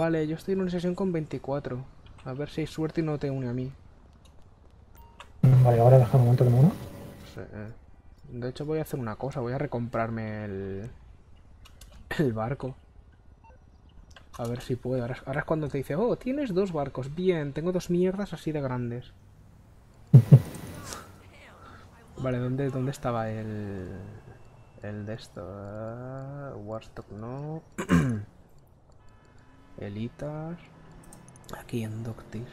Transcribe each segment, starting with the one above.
Vale, yo estoy en una sesión con 24. A ver si hay suerte y no te une a mí. Vale, ahora deja un momento que me uno. Sí. De hecho voy a hacer una cosa, voy a recomprarme el... El barco. A ver si puedo. Ahora, es- ahora es cuando te dice, oh, tienes dos barcos. Bien, tengo dos mierdas así de grandes. Vale, ¿dónde, dónde estaba el... El de esto? Ah, Warstock no. Elitas. Aquí en Doctis.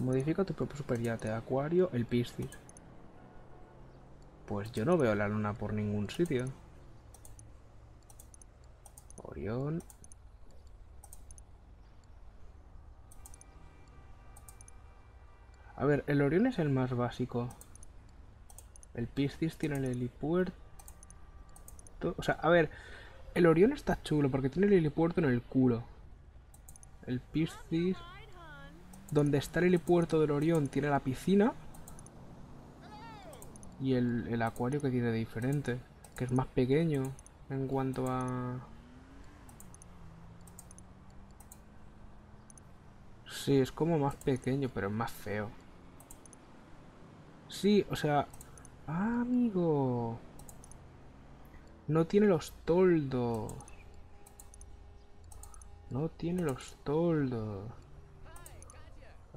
Modifica tu propio superyate. Acuario, el Piscis. Pues yo no veo la luna por ningún sitio. Orión. A ver, el Orión es el más básico. El Piscis tiene el helipuerto. O sea, a ver, el Orión está chulo porque tiene el helipuerto en el culo. El Piscis... Donde está el helipuerto del Orión tiene la piscina. Y el, el acuario que tiene de diferente. Que es más pequeño en cuanto a... Sí, es como más pequeño, pero es más feo. Sí, o sea... Ah, amigo. No tiene los toldos. No tiene los toldos.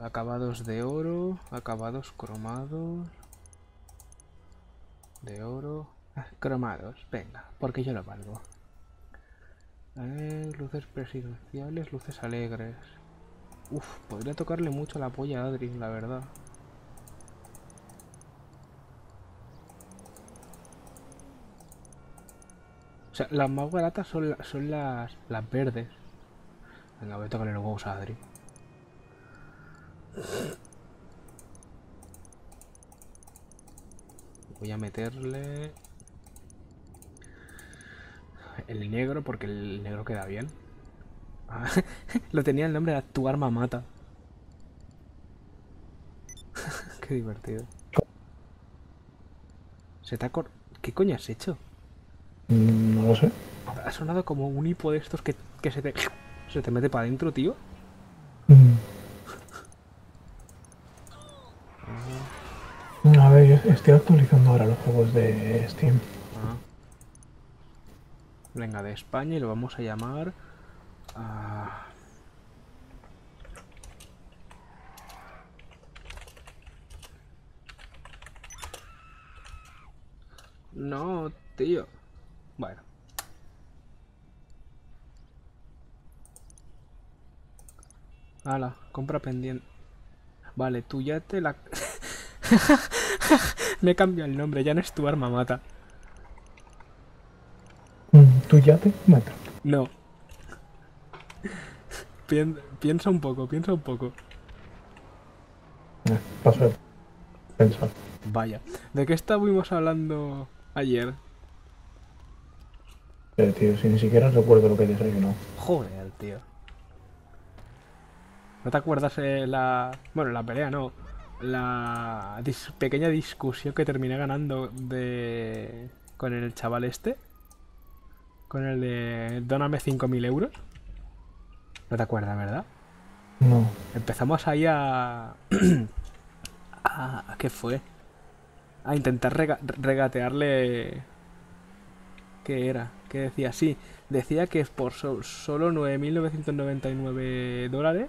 Acabados de oro, acabados cromados. De oro. Ah, cromados, venga, porque yo lo valgo. Luces presidenciales, luces alegres. Uf, podría tocarle mucho la polla a Adri, la verdad. O sea, las más baratas son, la- son las, las verdes. Venga, voy a tocarle los huevos a Adri. Voy a meterle el negro porque el negro queda bien. Ah, lo tenía el nombre de tu arma mata. Qué divertido. Se te ha cor... ¿Qué coño has hecho? Mm, No lo sé. Ha sonado como un hipo de estos que, que se te... Se te mete para adentro, tío. Mm. A ver, yo estoy actualizando ahora los juegos de Steam. Ah. Venga, de España y lo vamos a llamar... No, tío. Bueno. Hala, compra pendiente. Vale, tú ya te la... Me he cambiado el nombre, ya no es tu arma mata. Mm, ¿Tu yate? Mata. No. Pien- piensa un poco, piensa un poco. Eh, paso de pensar. Vaya. ¿De qué estábamos hablando ayer? Eh, tío, si ni siquiera recuerdo lo que desayunó. Joder, tío. ¿No te acuerdas eh, la... Bueno, la pelea no. La dis- pequeña discusión que terminé ganando de... Con el chaval este. Con el de... Dóname 5.000 euros. No te acuerdas, ¿verdad? No. Empezamos ahí a... a... ¿a ¿Qué fue? A intentar rega- regatearle... ¿Qué era? ¿Qué decía? Sí, decía que por so- solo 9.999 dólares...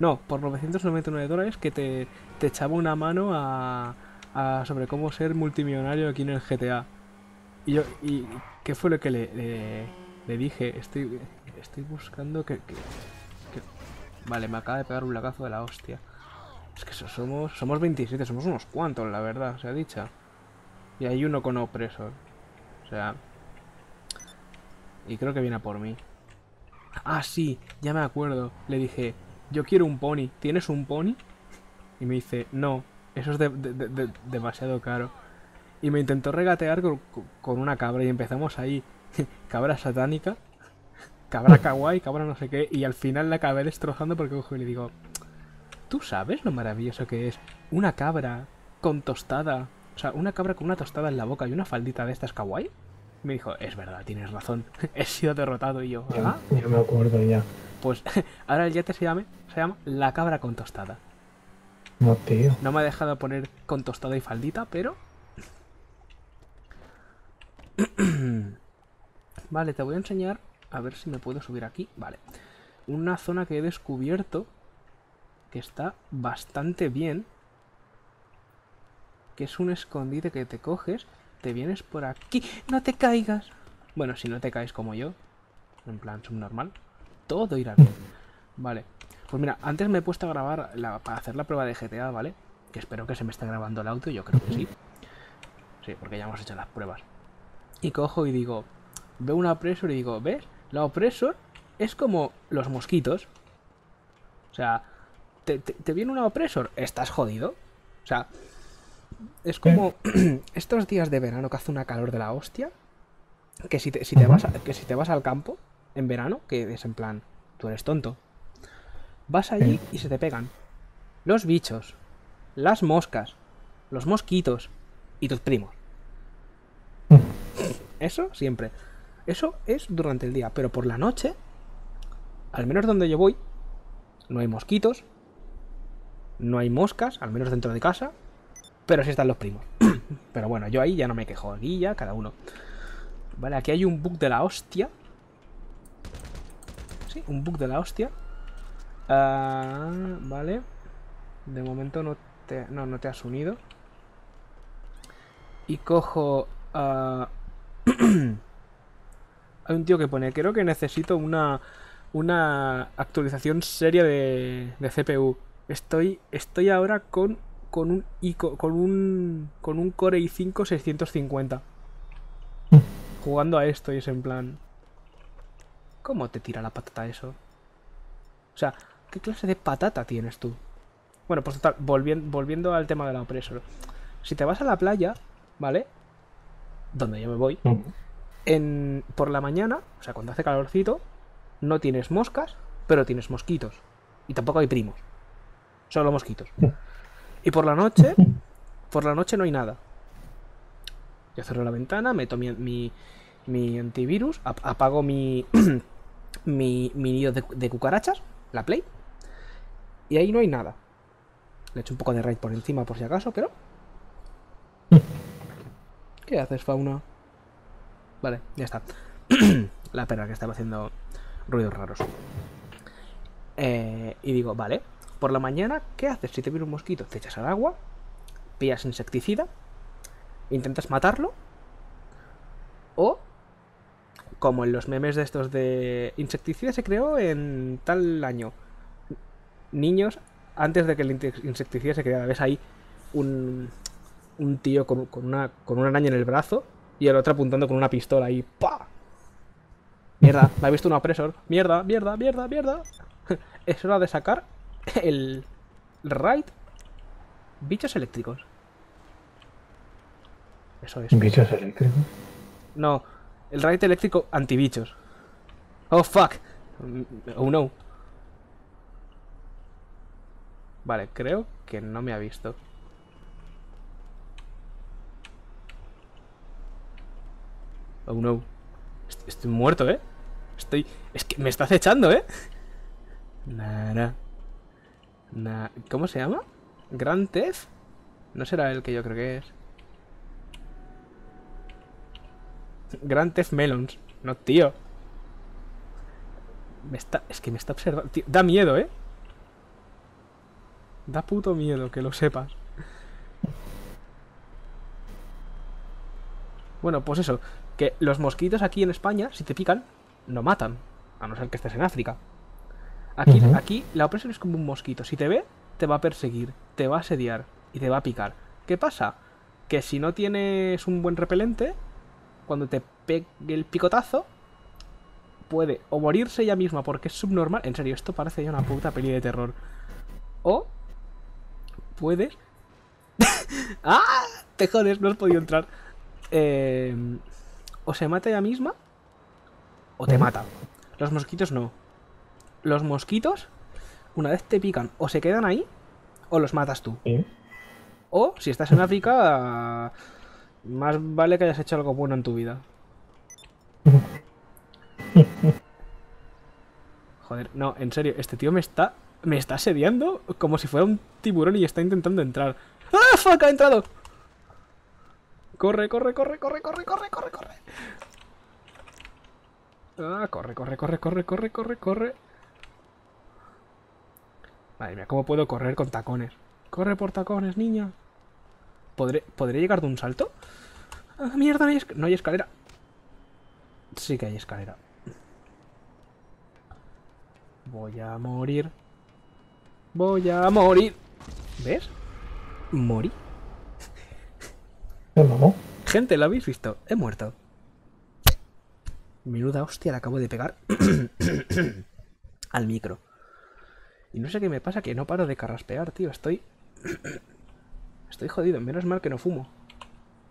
No, por 999 dólares que te, echaba una mano a, a sobre cómo ser multimillonario aquí en el GTA. Y yo, ¿y qué fue lo que le, dije? Estoy, estoy buscando que, que- Vale, me acaba de pegar un lagazo de la hostia. Es que so- somos, somos 27, somos unos cuantos, la verdad, se ha dicho. Y hay uno con opresor. O sea... Y creo que viene a por mí. Ah, sí, ya me acuerdo. Le dije, yo quiero un pony. ¿Tienes un pony? Y me dice, no, eso es de- de- de- de- demasiado caro. Y me intentó regatear con, con una cabra y empezamos ahí. cabra satánica, cabra kawaii, cabra no sé qué. Y al final la acabé destrozando porque cojo y le digo, ¿tú sabes lo maravilloso que es una cabra con tostada? O sea, una cabra con una tostada en la boca y una faldita de estas kawaii. Me dijo, es verdad, tienes razón. He sido derrotado. Y yo, ah, ya me acuerdo ya. Pues ahora el yate se llama, se llama La Cabra con Tostada. No, tío. No me ha dejado poner con tostada y faldita, pero... vale, te voy a enseñar... A ver si me puedo subir aquí. Vale. Una zona que he descubierto que está bastante bien. Que es un escondite que te coges, te vienes por aquí. ¡No te caigas! Bueno, si no te caes como yo, en plan subnormal, todo irá bien. Vale. Pues mira, antes me he puesto a grabar la- para hacer la prueba de GTA, ¿vale? Que espero que se me esté grabando el audio, yo creo que sí. Sí, porque ya hemos hecho las pruebas. Y cojo y digo, veo una opresor y digo, ¿ves? La opresor es como los mosquitos. O sea, te, te- te viene una opresor, estás jodido. O sea, es como estos días de verano que hace una calor de la hostia. Que si te, si te Ujú. vas a- que si te vas al campo en verano, que es en plan, tú eres tonto. Vas allí y se te pegan los bichos, las moscas, los mosquitos y tus primos. Eso siempre. Eso es durante el día, pero por la noche, al menos donde yo voy, no hay mosquitos, no hay moscas, al menos dentro de casa, pero sí están los primos. pero bueno, yo ahí ya no me quejo, aquí ya cada uno. Vale, aquí hay un bug de la hostia. Sí, un bug de la hostia. Ah, vale. De momento no te, no, no te has unido. Y cojo... ah, Hay un tío que pone, creo que necesito una, una actualización seria de, de CPU. Estoy, estoy ahora con, con un con un con un Core i5 650. Jugando a esto y es en plan. ¿Cómo te tira la patata eso? O sea, ¿qué clase de patata tienes tú? Bueno, pues total, volviendo, volviendo al tema de la opresor. Si te vas a la playa, ¿vale? Donde yo me voy, en, por la mañana, o sea, cuando hace calorcito, no tienes moscas, pero tienes mosquitos. Y tampoco hay primos. Solo mosquitos. Y por la noche, por la noche no hay nada. Yo cierro la ventana, meto mi, mi, mi antivirus, ap- apago mi, mi, mi nido de, de cucarachas, la Play, y ahí no hay nada. Le echo un poco de raid por encima por si acaso, pero... ¿Qué haces, fauna? Vale, ya está. la perra que estaba haciendo ruidos raros. Eh, y digo, vale, por la mañana, ¿qué haces si te viene un mosquito? Te echas al agua, pillas insecticida, intentas matarlo, o, como en los memes de estos de insecticida se creó en tal año. Niños, antes de que el insecticida se creara, ves ahí un, un tío con, con una, con una araña en el brazo y el otro apuntando con una pistola y ¡pa! Mierda, me ha visto un opresor. Mierda, mierda, mierda, mierda. Es hora de sacar el raid bichos eléctricos. Eso es. Bichos eléctricos. No, el raid eléctrico antibichos. Oh fuck. Oh no. Vale, creo que no me ha visto. Oh no. Est- Estoy muerto, ¿eh? Estoy... Es que me está acechando, ¿eh? Nara. Na... ¿Cómo se llama? ¿Grand Theft? No será el que yo creo que es. Grand Theft Melons. No, tío. Me está... Es que me está observando. Tío, da miedo, ¿eh? Da puto miedo, que lo sepas. Bueno, pues eso. Que los mosquitos aquí en España, si te pican, no matan. A no ser que estés en África. Aquí, aquí la opresión es como un mosquito. Si te ve, te va a perseguir, te va a asediar y te va a picar. ¿Qué pasa? Que si no tienes un buen repelente, cuando te pegue el picotazo, puede o morirse ella misma porque es subnormal. En serio, esto parece ya una puta peli de terror. O puedes. ¡Ah! Te jodes, no has podido entrar. Eh, o se mata ella misma o te mata. Los mosquitos no. Los mosquitos, una vez te pican, o se quedan ahí o los matas tú. O si estás en África, más vale que hayas hecho algo bueno en tu vida. Joder, no, en serio, este tío me está. Me está asediando como si fuera un tiburón y está intentando entrar. ¡Ah, fuck! ¡Ha entrado! Corre, corre, corre, corre, corre, corre, corre, corre. Ah, corre, corre, corre, corre, corre, corre, corre. Madre mía, ¿cómo puedo correr con tacones? Corre por tacones, niña. ¿Podré, ¿podré llegar de un salto? Ah, mierda, no hay, no hay escalera. Sí que hay escalera. Voy a morir. Voy a morir. ¿Ves? Morí. ¿Qué mamó? Gente, ¿lo habéis visto? He muerto. Menuda hostia le acabo de pegar al micro. Y no sé qué me pasa, que no paro de carraspear, tío. Estoy... Estoy jodido. Menos mal que no fumo.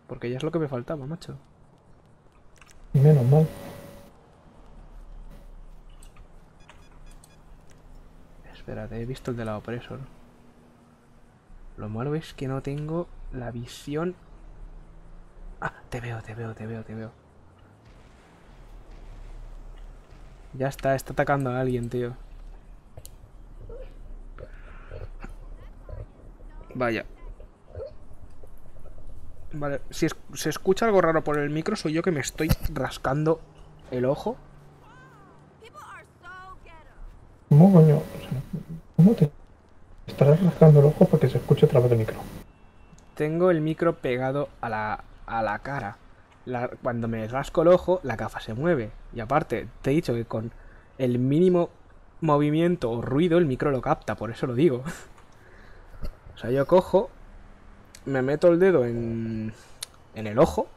Porque ya es lo que me faltaba, macho. Menos mal. Espérate, he visto el de la opresor. Lo malo es que no tengo la visión... Ah, te veo, te veo, te veo, te veo. Ya está, está atacando a alguien, tío. Vaya. Vale, si es- se escucha algo raro por el micro, soy yo que me estoy rascando el ojo. ¿Cómo coño? ¿Cómo te estarás rascando el ojo para que se escuche a través del micro? Tengo el micro pegado a la, a la cara. La- cuando me rasco el ojo, la gafa se mueve. Y aparte, te he dicho que con el mínimo movimiento o ruido, el micro lo capta, por eso lo digo. O sea, yo cojo, me meto el dedo en, en el ojo,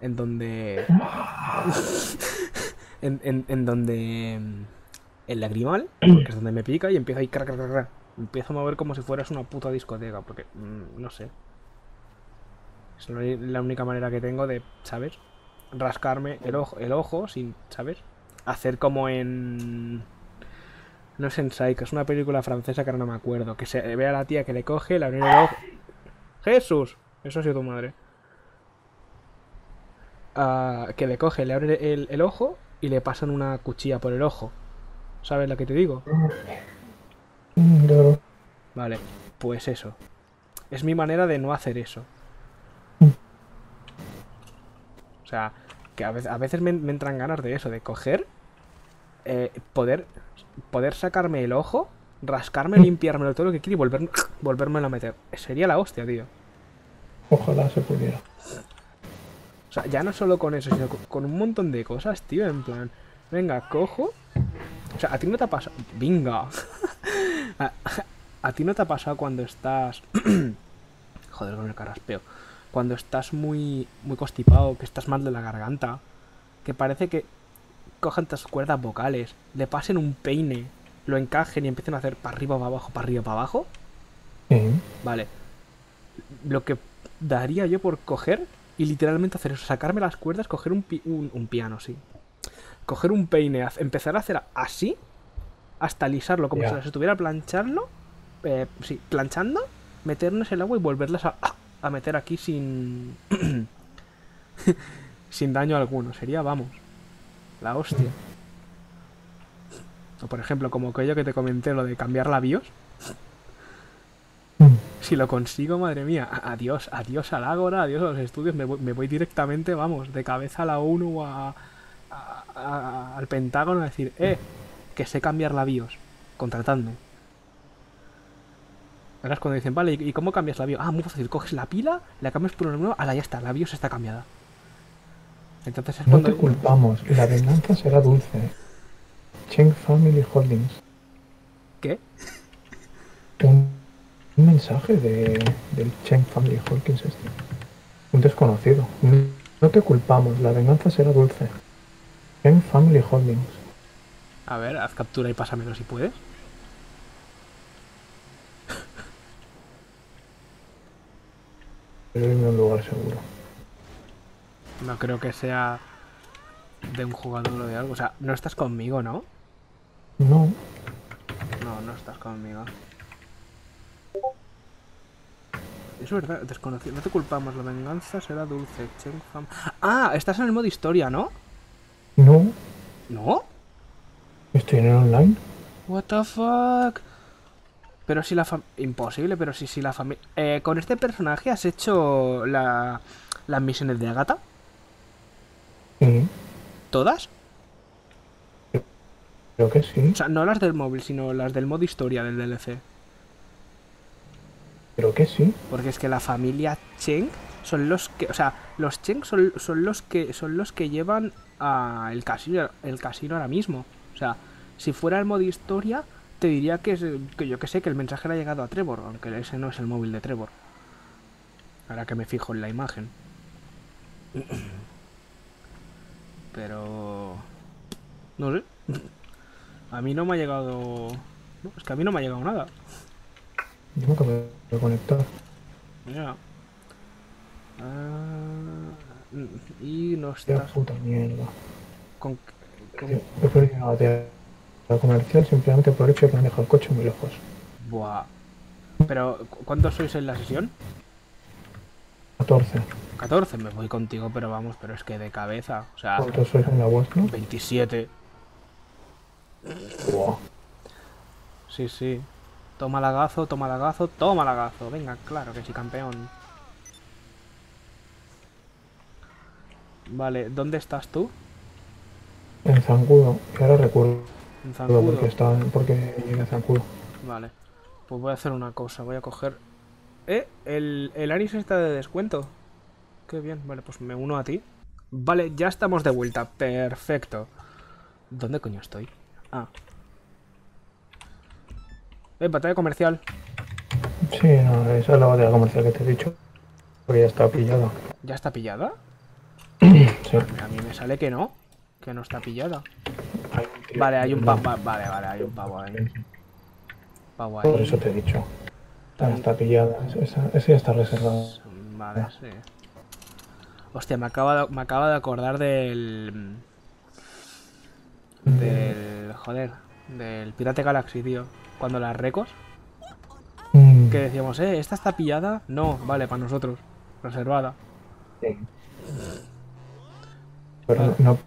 en donde... en, en, en donde... El lagrimal, que es donde me pica, y empiezo ahí... crac, crac, crac. Empiezo a mover como si fueras una puta discoteca, porque... mm, no sé. Es la la única manera que tengo de, ¿sabes? Rascarme el ojo, el ojo sin, ¿sabes? Hacer como en... No es en Psycho, es una película francesa que ahora no me acuerdo. Que se ve a la tía que le coge, le abre el ojo... ¡Jesús! Eso ha sido tu madre. Ah, que le coge, le abre el, ojo y le pasan una cuchilla por el ojo. ¿Sabes lo que te digo? Vale, pues eso. Es mi manera de no hacer eso. O sea, que a veces, a veces me, me entran ganas de eso, de coger, eh, poder, poder sacarme el ojo, rascarme, limpiármelo todo lo que quiera y volver, volvérmelo a meter. Sería la hostia, tío. Ojalá se pudiera. O sea, ya no solo con eso, sino con, con un montón de cosas, tío, en plan, venga, cojo. O sea, a ti no te ha pasado. Venga. a, a ti no te ha pasado cuando estás. Joder, con el carraspeo. Cuando estás muy, muy constipado, que estás mal de la garganta, que parece que cojan tus cuerdas vocales, le pasen un peine, lo encajen y empiecen a hacer para arriba, para abajo, para arriba, para abajo. Vale. Lo que daría yo por coger y literalmente hacer eso, sacarme las cuerdas, coger un, pi- un, un piano, sí. Coger un peine, empezar a hacer así, hasta alisarlo, como si las estuviera plancharlo, eh, sí, planchando, meternos el agua y volverlas a, a meter aquí sin. sin daño alguno. Sería, vamos, la hostia. Por ejemplo, como aquello que te comenté, lo de cambiar la BIOS. Mm. Si lo consigo, madre mía, adiós, adiós al Ágora, adiós a los estudios, me voy, me voy directamente, vamos, de cabeza a la ONU o a, a- a- al Pentágono a decir, eh, que sé cambiar la BIOS, contratadme. Ahora es cuando dicen, vale, ¿y cómo cambias la BIOS? Ah, muy fácil, coges la pila, la cambias por una nueva, ala, ya está, la BIOS está cambiada. Entonces es No cuando... te culpamos. La venganza será dulce. Cheng Family Holdings. ¿Qué? Un, un mensaje de, del Cheng Family Holdings este. Un desconocido. No te culpamos. La venganza será dulce. Cheng Family Holdings. A ver, haz captura y pásamelo si puedes. Pero irme a un lugar seguro. No creo que sea de un jugador o de algo. O sea, no estás conmigo, ¿no? No. No, no estás conmigo. Es verdad, desconocido. No te culpamos, la venganza será dulce. Ah, estás en el modo historia, ¿no? No. ¿No? Estoy en el online. What the fuck? Pero si la fam... Imposible, pero si, si la familia... Eh, ¿Con este personaje has hecho la... las misiones de Agatha? Sí, ¿Todas? Creo que sí. O sea, no las del móvil, sino las del modo historia del DLC. Creo que sí. Porque es que la familia Cheng son los que... O sea, los Cheng son, son los que son los que llevan a el casino, el casino ahora mismo. O sea, si fuera el modo historia, te diría que, es- que yo que sé, que el mensaje le ha llegado a Trevor, aunque ese no es el móvil de Trevor. Ahora que me fijo en la imagen. Pero... No sé. A mí no me ha llegado... no, es que a mí no me ha llegado nada. Yo me acabo de conectar. Ya. Ah, y no Qué estás puta mierda. con... con- He perdido la comercial simplemente por el hecho de que me han dejado el coche muy lejos. Buah. Pero, ¿cu- ¿cuántos sois en la sesión? 14. 14, me voy contigo, pero vamos, pero es que de cabeza. O sea, ¿Cuántos sois en la vuestra? 27. Sí, sí. Toma lagazo, toma lagazo, toma lagazo. Venga, claro que sí, campeón. Vale, ¿dónde estás tú? En Zancudo. Y ahora recuerdo En Zancudo. porque, estaba, porque llegué a Zancudo. Vale. Pues voy a hacer una cosa, voy a coger... Eh, el, el Aris está de descuento. Qué bien, vale, pues me uno a ti. Vale, ya estamos de vuelta, perfecto. ¿Dónde coño estoy? Ah. Eh, batalla comercial. Sí, no, esa es la batería comercial que te he dicho. Porque ya está pillada. ¿Ya está pillada? Sí. A mí me sale que no, que no está pillada. Tío- Vale, hay un pavo, vale, vale, hay un pavo ahí. Pavo Por ahí. eso te he dicho. Está, está pillada. Esa, esa ya está reservada. Vale, sí. Hostia, me acaba de, me acaba de acordar del. Del. Joder. Del Pirate Galaxy, tío. Cuando las recos. Mm, Que decíamos, eh, ¿esta está pillada? No, vale, para nosotros. Reservada. sí. Pero no, no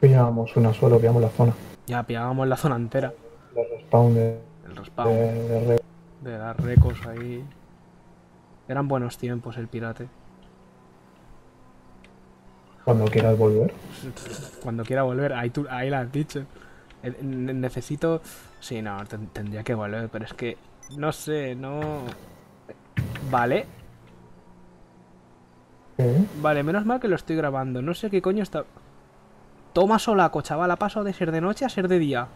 pillábamos una solo, pillamos la zona. Ya pillábamos la zona entera. De respawn de, El de, respawn. de re- De las recos ahí. Eran buenos tiempos el pirate. cuando quieras volver. Cuando quiera volver, ahí, tú, ahí la has dicho. Ne- Necesito. Sí, no, ten- tendría que volver, pero es que. No sé, no. Vale, vale, menos mal que lo estoy grabando. No sé qué coño está. Toma solaco, chaval, ha pasado de ser de noche a ser de día.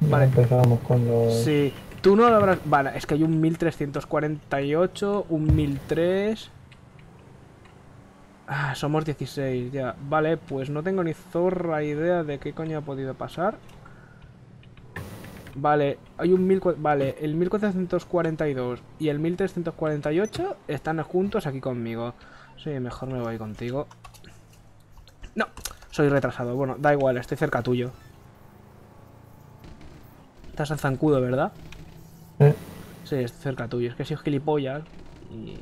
Vale. empezamos con los. Sí, tú no lo habrás. Vale, es que hay un 1348, un 1003. Ah, somos 16 ya. Vale, pues no tengo ni zorra idea de qué coño ha podido pasar. Vale, hay un 1000. Vale, el 1442 y el 1348 están juntos aquí conmigo. Sí, mejor me voy contigo. No, soy retrasado. Bueno, da igual, estoy cerca tuyo. Estás en zancudo, ¿verdad? Eh, Sí, es cerca tuyo. Es que sido gilipollas y...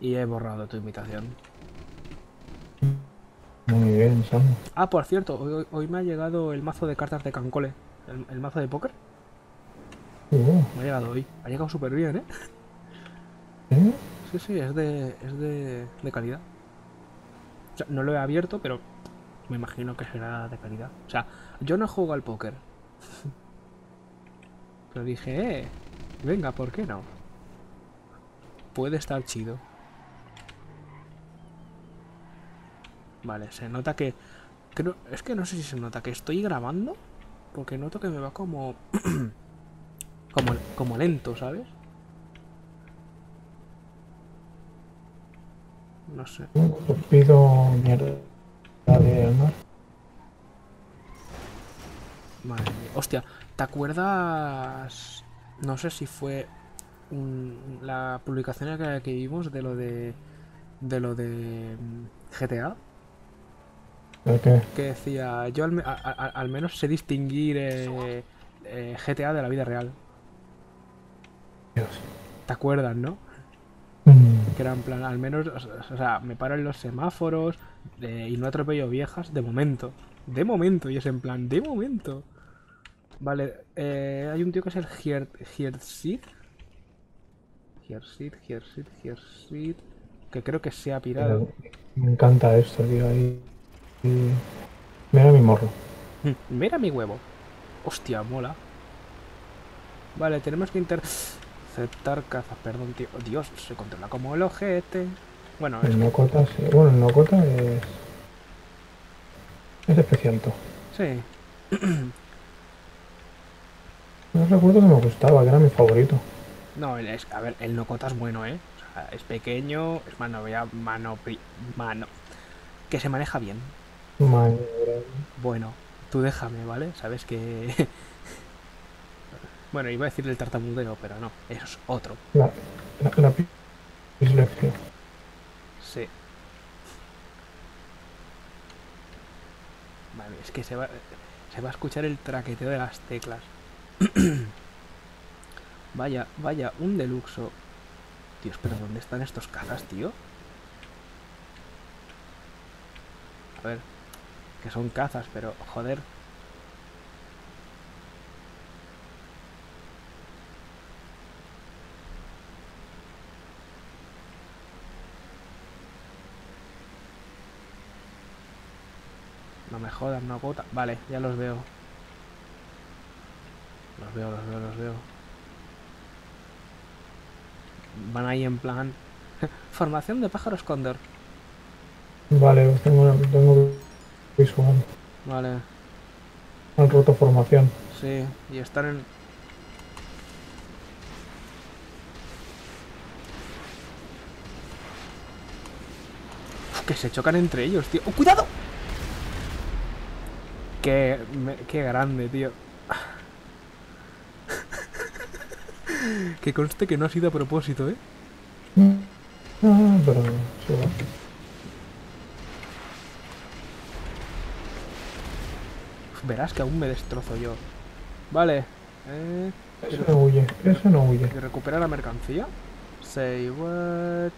Y he borrado tu invitación. muy bien, Samu. Ah, por cierto, hoy, hoy me ha llegado el mazo de cartas de Cancole. El, el mazo de póker. Me ha llegado hoy. Ha llegado súper bien, ¿eh? ¿eh? Sí, sí, es de, es de, de calidad. O sea, no lo he abierto, pero me imagino que será de calidad. O sea, yo no juego al póker. Pero dije, eh, venga, ¿por qué no? Puede estar chido. Vale, se nota que... creo- es que no sé si se nota que estoy grabando. Porque noto que me va como... como, como lento, ¿sabes? No sé. Os pido mierda de. Madre mía. Hostia, ¿te acuerdas? No sé si fue un- la publicación que, que vimos de lo de. de lo de mm, GTA. Que decía, yo al, a- a- al menos sé distinguir eh, eh, GTA de la vida real. Dios. ¿Te acuerdas, no? Mm, que era en plan, al menos, o sea, me paro en los semáforos eh, y no atropello viejas de momento. De momento, y es en plan, de momento. Vale, eh, hay un tío que es el Hiersid. Hiersid, Hiersid, Hiersid. Que creo que se ha pirado. Me encanta esto, tío. Ahí. Mira mi morro. Mira mi huevo. Hostia, mola. Vale, tenemos que interceptar cazas. Perdón, tío. Dios, se controla como el ojete. Bueno, el Nocota, sí. Bueno, el Nocota es. Es especial, Sí. No recuerdo que me gustaba, que era mi favorito. No, es, a ver, el Nocota es bueno, ¿eh? O sea, es pequeño, es mano, mano, mano, que se maneja bien. Bueno, tú déjame, ¿vale? Sabes que... bueno, iba a decir el tartamudeo, pero no, eso es otro. La, la, Sí. Vale, es que se va, se va a escuchar el traqueteo de las teclas. vaya, vaya, un deluxo. Dios, pero ¿dónde están estos cazas, tío? A ver, que son cazas, pero joder. No me jodas, no gota. Vale, ya los veo. Los veo, los veo, los veo. Van ahí en plan... Formación de pájaros cóndor. Vale, tengo, tengo Vale. Han roto formación. Sí, y están en... que se chocan entre ellos, tío. ¡Oh, cuidado! Qué, qué grande, tío. que conste que no ha sido a propósito, ¿eh? Ah, pero Verás que aún me destrozo yo. Vale. Eh, eso no huye, eso no huye. ¿Recupera la mercancía? Say what...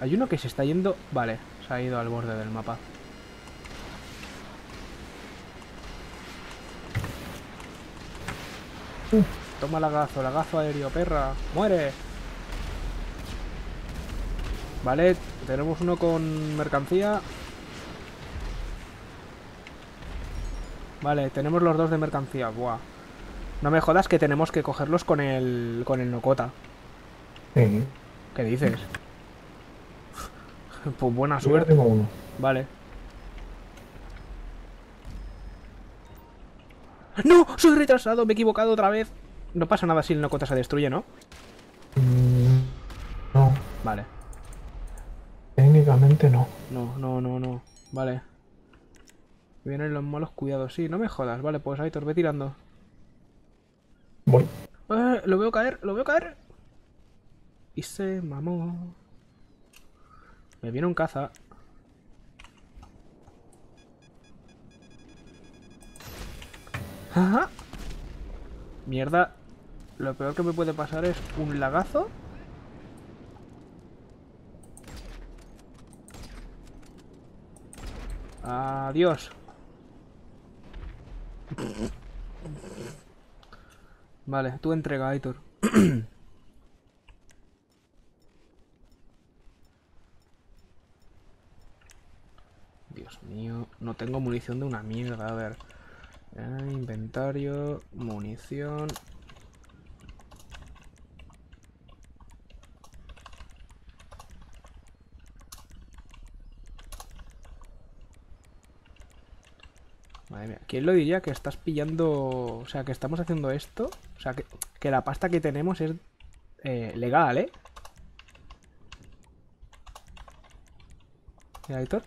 Hay uno que se está yendo... Vale, se ha ido al borde del mapa. Toma lagazo, lagazo aéreo, perra. ¡Muere! Vale, tenemos uno con mercancía. Vale, tenemos los dos de mercancía. Buah. No me jodas que tenemos que cogerlos con el con el Nocota. ¿Qué dices? pues buena suerte. Vale. ¡No! ¡Soy retrasado! Me he equivocado otra vez. No pasa nada si el Nocota se destruye, ¿no? Mm, no. Vale. Técnicamente no. No, no, no, no. Vale. Vienen los malos cuidados. Sí, no me jodas. Vale, pues Aitor, ve tirando. Voy. Eh, lo veo caer, lo veo caer. Y se mamó. Me viene un caza. Ajá. Mierda. Lo peor que me puede pasar es un lagazo. Adiós. Vale, tú entrega, Aitor. Dios mío, no tengo munición de una mierda, a ver. Eh, inventario, munición. Madre mía, ¿quién lo diría que estás pillando... O sea, que estamos haciendo esto? O sea, que, la pasta que tenemos es eh, legal, ¿eh? ¿Y Aitor?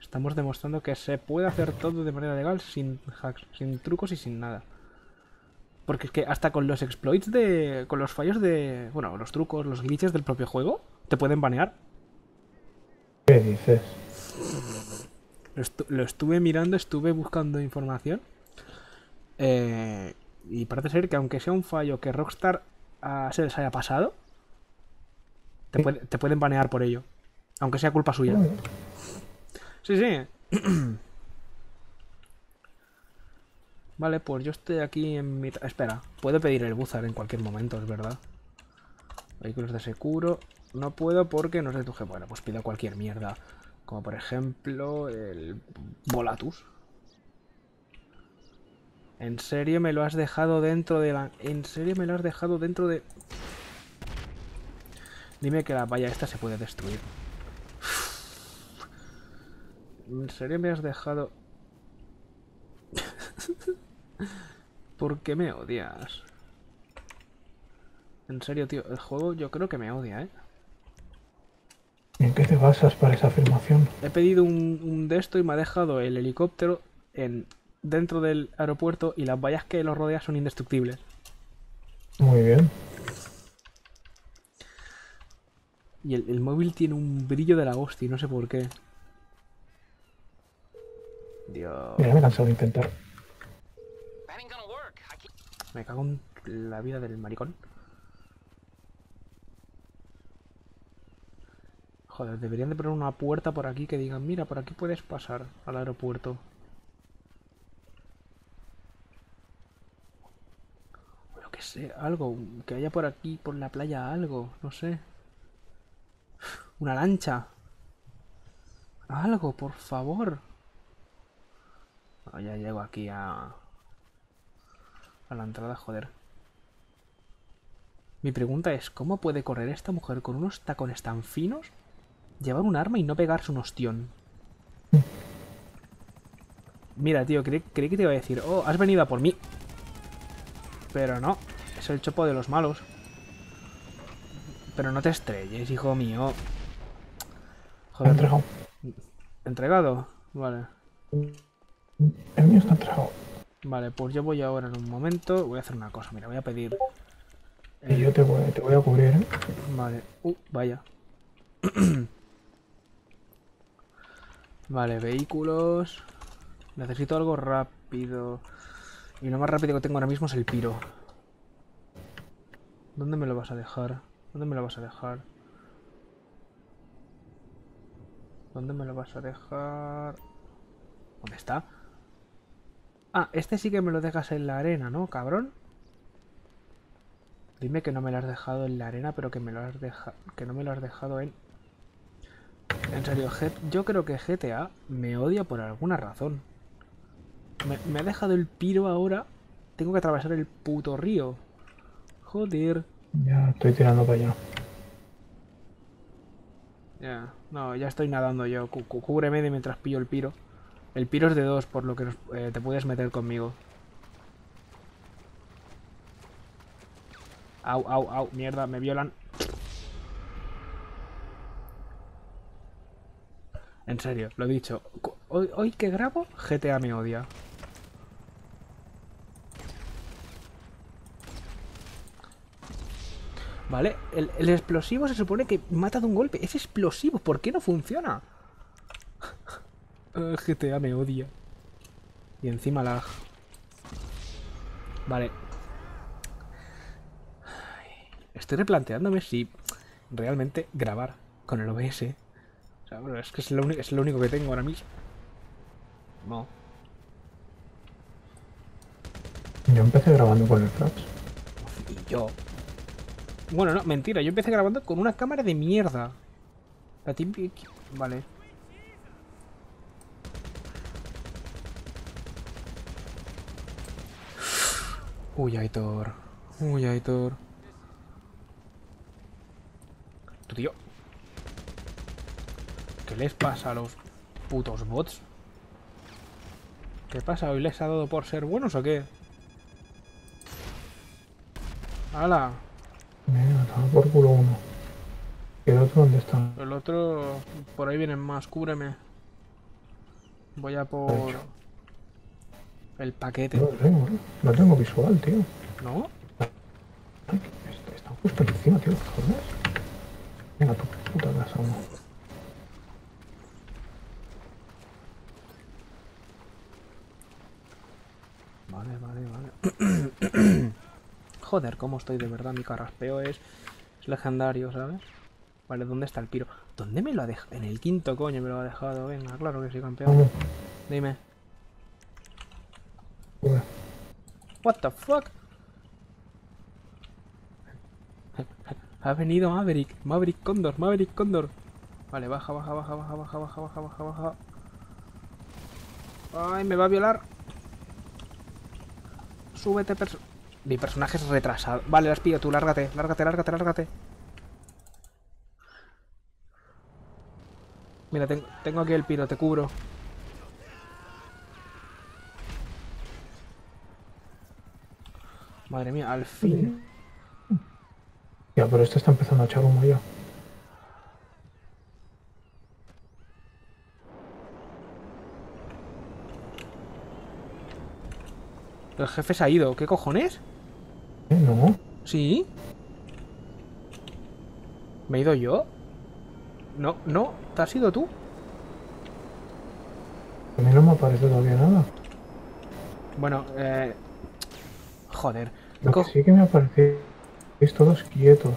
Estamos demostrando que se puede hacer todo de manera legal sin hacks, sin trucos y sin nada. Porque es que hasta con los exploits de... Con los fallos de... Bueno, los trucos, los glitches del propio juego, te pueden banear. ¿Qué dices? Lo, estuve mirando, estuve buscando información. Eh, Y parece ser que aunque sea un fallo que Rockstar se les haya pasado, te, Sí. puede- te pueden banear por ello. Aunque sea culpa suya. Sí, sí. vale, pues yo estoy aquí en mi... Espera, puedo pedir el Buzar en cualquier momento, es verdad. Vehículos de Securo. No puedo porque no sé tu jefe. Bueno, pues pido cualquier mierda. Como por ejemplo el Volatus. ¿En serio me lo has dejado dentro de la... ¿En serio me lo has dejado dentro de... Dime que la valla esta se puede destruir. ¿En serio me has dejado...? ¿Por qué me odias? En serio, tío, el juego yo creo que me odia, ¿eh? ¿Y ¿En qué te basas para esa afirmación? He pedido un, un de esto y me ha dejado el helicóptero en, dentro del aeropuerto y las vallas que lo rodean son indestructibles. Muy bien. Y el, el móvil tiene un brillo de la hostia y no sé por qué. Dios. Mira, me he cansado de intentar. Me cago en la vida del maricón. Joder, deberían de poner una puerta por aquí que digan, mira, por aquí puedes pasar al aeropuerto. O Lo que sé, algo, que haya por aquí, por la playa, algo, no sé. Una lancha. Algo, por favor. Ya llego aquí a... A la entrada, joder. Mi pregunta es, ¿cómo puede correr esta mujer con unos tacones tan finos, llevar un arma y no pegarse un ostión? Mira, tío, creí, creí que te iba a decir, oh, has venido a por mí. Pero no, es el chopo de los malos. Pero no te estrelles, hijo mío. Joder, entregado. ¿entregado? Vale. El mío está entregado. Vale, pues yo voy ahora en un momento. Voy a hacer una cosa, mira, voy a pedir Y yo te voy, te voy a cubrir, ¿eh? Vale. Uh, vaya. vale, vehículos. Necesito algo rápido. Y lo más rápido que tengo ahora mismo es el piro. ¿Dónde me lo vas a dejar? ¿Dónde me lo vas a dejar? ¿Dónde me lo vas a dejar? ¿Dónde está? Ah, este sí que me lo dejas en la arena, ¿no, cabrón? Dime que no me lo has dejado en la arena, pero que me lo has dejado. Que no me lo has dejado en. En serio, yo creo que GTA me odia por alguna razón. Me, me ha dejado el piro ahora. Tengo que atravesar el puto río. Joder. Ya estoy tirando para allá. Ya, no, ya estoy nadando yo. Cúbreme de mientras pillo el piro. El piro es de dos, por lo que eh, te puedes meter conmigo. Au, au, au, mierda, me violan. En serio, lo he dicho. Hoy, hoy que grabo, GTA me odia. Vale, el, el explosivo se supone que mata de un golpe. Es explosivo, ¿por qué no funciona? Eh, GTA me odia. Y encima lag. Vale. Estoy replanteándome si realmente grabar con el OBS. Es que es lo, uni- es lo único que tengo ahora mismo. No. Yo empecé grabando con el Flash. Y yo. Bueno, no, mentira. Yo empecé grabando con una cámara de mierda. La típica. Vale. Uy, Aitor. Uy, Aitor. Tu tío. ¿Qué les pasa a los putos bots? ¿Qué pasa? ¿Hoy les ha dado por ser buenos o qué? ¡Hala! Mira, toma por culo uno. ¿Y el otro dónde está? El otro... Por ahí vienen más, cúbreme. Voy a por... El paquete. No lo tengo. No tengo visual, tío. ¿No? Ay, está, está justo encima, tío. Joder. Venga, tu puta casa, uno. Vale, vale, vale. Joder, cómo estoy de verdad. Mi carraspeo es, es legendario, ¿sabes? Vale, ¿dónde está el piro? ¿Dónde me lo ha dejado? En el quinto, coño, me lo ha dejado. Venga, claro que sí, campeón. Dime. What the fuck? Ha venido Maverick, Maverick Condor, Maverick Condor. Vale, baja, baja, baja, baja, baja, baja, baja, baja, baja. Ay, me va a violar. Súbete, perso Mi personaje es retrasado. Vale, las pillo tú, lárgate, lárgate, lárgate, lárgate. Mira, ten- tengo aquí el piro, te cubro. Madre mía, al fin. Ya, pero este está empezando a echar humo ya. El jefe se ha ido. ¿Qué cojones? ¿Eh? No. ¿Sí? ¿Me he ido yo? No, no, ¿te has ido tú? A mí no me aparece todavía nada. Bueno, eh... Joder. Lo que sí que me aparece es todos quietos.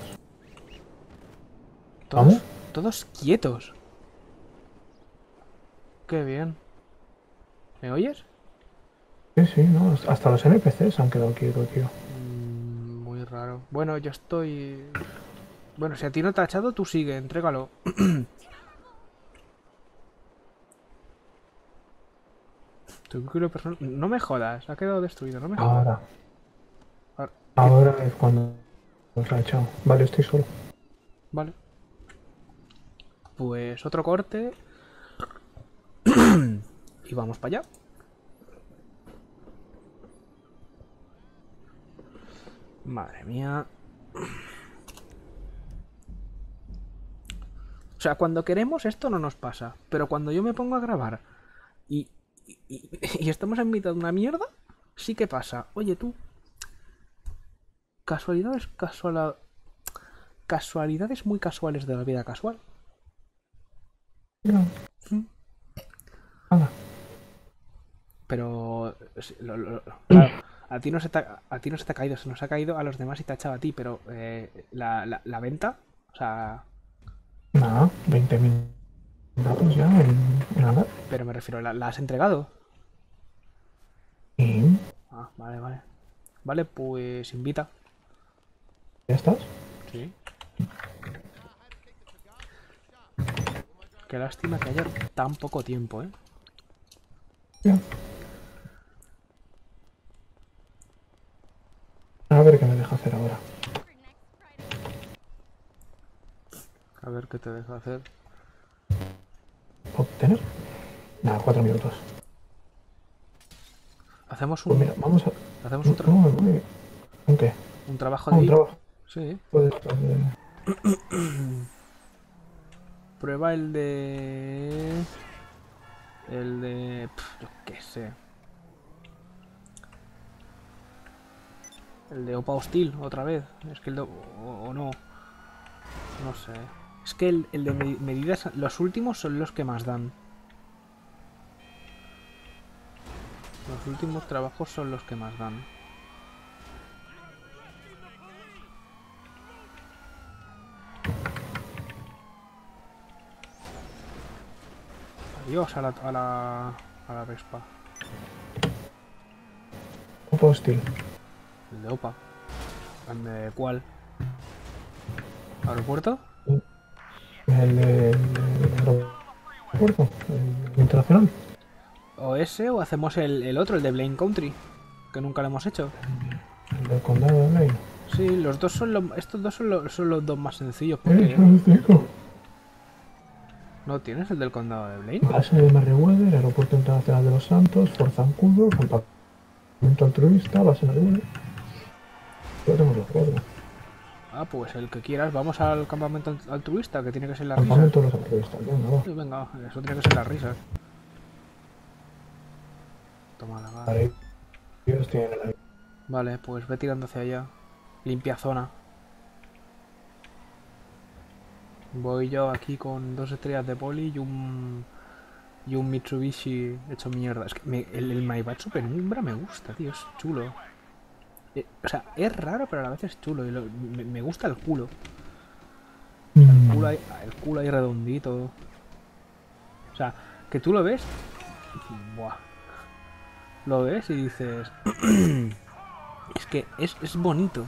Todos, ¿Vamos? todos quietos. Qué bien. ¿Me oyes? Sí, sí, no. Hasta los NPCs han quedado quietos, tío. Mm, muy raro. Bueno, yo estoy... Bueno, si a ti no te ha echado, tú sigue, entrégalo. No me jodas, ha quedado destruido, no me jodas. Ahora. Ahora- Ahora es cuando nos ha echado. Vale, estoy solo. Vale. Pues otro corte. y vamos para allá. Madre mía. O sea, cuando queremos esto no nos pasa. Pero cuando yo me pongo a grabar y, y, estamos en mitad de una mierda, sí que pasa. Oye tú. Casualidades casual casualidades muy casuales de la vida casual. Ya. Nada. Pero sí, lo- lo- lo- claro, a ti no se te ha, a ti no se te ha caído, se nos ha caído a los demás y te ha echado a ti, pero eh, la, la- la venta, o sea, Nada. 20.000 datos ya en nada. pero me refiero, ¿la, la has entregado? Y Ah, vale, vale. Vale, pues invita. ya estás. Sí. Qué lástima que haya tan poco tiempo, ¿eh? Ya ver qué me deja hacer ahora. A ver qué te deja hacer. Obtener. Nada, cuatro minutos. Hacemos Pues un, mira, vamos a. hacemos un, tra- No, no, no, ¿Un qué? un trabajo Ah, de... un trabajo. Sí. Puede ser de- Prueba el de... El de... pf, yo qué sé. El de Opa Hostil, otra vez. Es que el de... O, no. No sé. Es que el, el de me- medidas... Los últimos son los que más dan. Los últimos trabajos son los que más dan. Adiós a la, a la, a la Vespa. Opa hostil. El de Opa. ¿El de cuál? ¿Aeropuerto? El de. Aeropuerto. El internacional. ¿O ese o hacemos el, el otro, el de Blaine Country? Que nunca lo hemos hecho. El del condado de Blaine. Sí, los dos son los, estos dos son, los- son los dos más sencillos. Porque no tienes el del condado de Blaine. Base de Merriweather, Aeropuerto Internacional de los Santos, Fort Zancudo, Campamento Altruista, Base Merriweather. Los cuatro. Ah, pues el que quieras. Vamos al campamento alt- altruista, que tiene que ser las risas. Campamento los Altruistas. Venga, va. Venga, eso tiene que ser las risas. Toma la gana. Vale. Vale, pues ve tirando hacia allá. Limpia zona. Voy yo aquí con dos estrellas de poli y un Y un Mitsubishi hecho mierda. Es que me- el, el Penumbra me gusta, tío. Es chulo. Eh, o sea, es raro, pero a la vez es chulo. Y lo- me, me gusta el culo. El culo, ahí, el culo ahí redondito. O sea, que tú lo ves. Buah. Lo ves y dices. es que es, es bonito.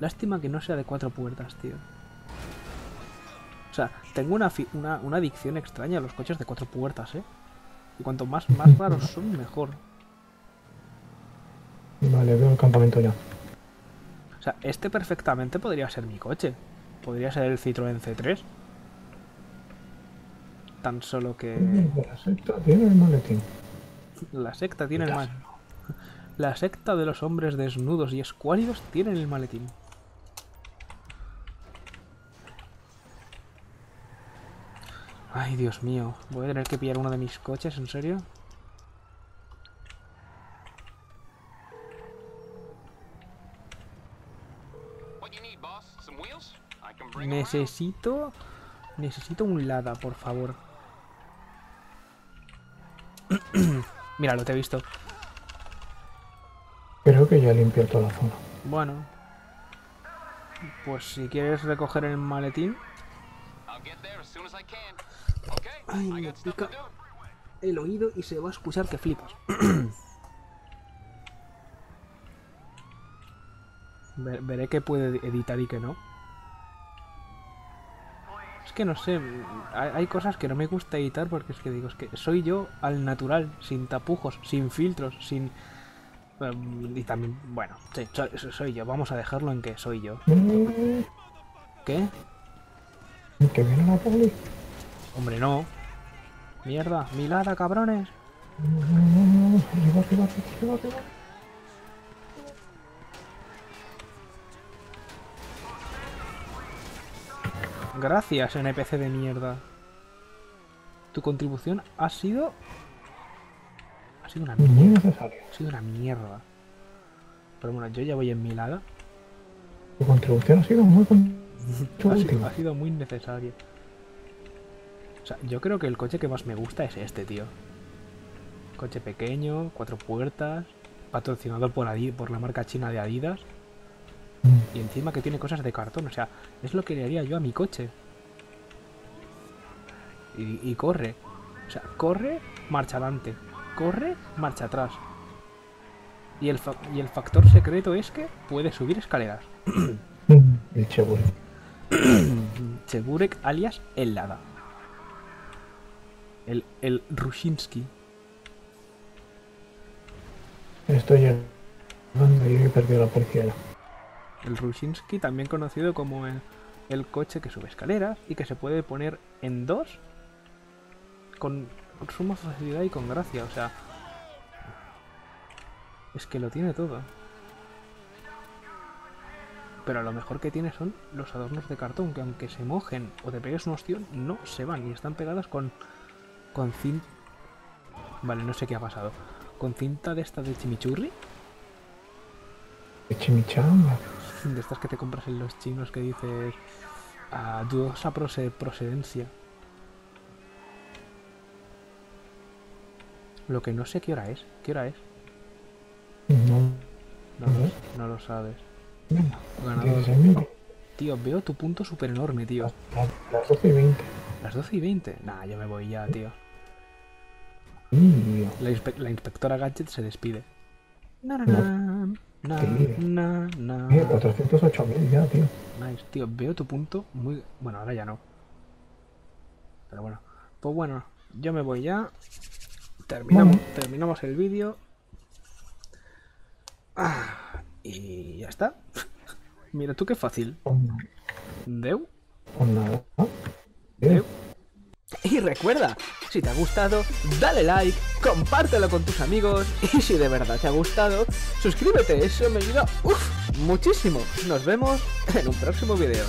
Lástima que no sea de cuatro puertas, tío. O sea, tengo una, una, una adicción extraña a los coches de cuatro puertas, ¿eh? Y cuanto más, más raros son, mejor. Vale, veo el campamento ya. O sea, este perfectamente podría ser mi coche. Podría ser el Citroën C3. Tan solo que La secta tiene el maletín. la secta tiene el mal. La secta de los hombres desnudos y escuálidos tienen el maletín. Ay, Dios mío. Voy a tener que pillar uno de mis coches, ¿en serio? Necesito... Necesito un Lada, por favor. Mira, lo te he visto. Creo que ya limpió toda la zona. Bueno. Pues si quieres recoger el maletín... Ay, me pica. el oído y se va a escuchar que flipas. Ve- Veré que puede editar y que no. Que no sé, hay, cosas que no me gusta editar porque es que digo, es que soy yo al natural, sin tapujos, sin filtros, sin... em, Y también, bueno, sí, soy, soy yo, vamos a dejarlo en que soy yo. Mm, ¿Qué? Que viene la poli. Hombre, no. Mierda, milada, cabrones. Mm, Arriba, arriba, arriba, arriba, arriba. Gracias, NPC de mierda. Tu contribución ha sido. Ha sido una mierda. Ha sido una mierda. Pero bueno, yo ya voy en mi lado. Tu contribución ha sido muy Ha sido, ha sido muy necesario. O sea, yo creo que el coche que más me gusta es este, tío. Coche pequeño, cuatro puertas, patrocinado por, Adi- por la marca china de Adidas. Y encima que tiene cosas de cartón, o sea, es lo que le haría yo a mi coche. Y, y corre. O sea, corre, marcha adelante. Corre, marcha atrás. Y el, fa- y el factor secreto es que puede subir escaleras. El Chevrolet. Cheburek alias el Lada. El, el Rushinsky. Estoy llegando y he perdido la policía. El Rushinsky, también conocido como el, el coche que sube escaleras y que se puede poner en dos con, suma facilidad y con gracia. O sea, es que lo tiene todo. Pero lo mejor que tiene son los adornos de cartón, que aunque se mojen o te pegues un ostión, no se van y están pegadas con, con cinta. Vale, no sé qué ha pasado. Con cinta de esta de chimichurri. De chimichanga. De estas que te compras en los chinos que dices a dudosa proced- procedencia. Lo que no sé qué hora es. ¿Qué hora es? No, No, lo, no lo sabes. 16.000. Tío, veo tu punto súper enorme, tío. Las, las 12 y 20. Las 12 y 20. Nah, yo me voy ya, tío. Tío. La, inspe- la inspectora Gadget se despide. Na, na, No. Na, na, Qué na, na. Mira, 408.000 ya, tío. Nice, tío, veo tu punto muy... Bueno, ahora ya no. Pero bueno. Pues bueno, yo me voy ya. Terminamos, Bueno. terminamos el vídeo. Ah, y ya está. Mira tú qué fácil. Con, Deu. nada. Deu. Y recuerda, si te ha gustado, dale like, compártelo con tus amigos y si de verdad te ha gustado, suscríbete, eso me ayuda muchísimo. Nos vemos en un próximo vídeo.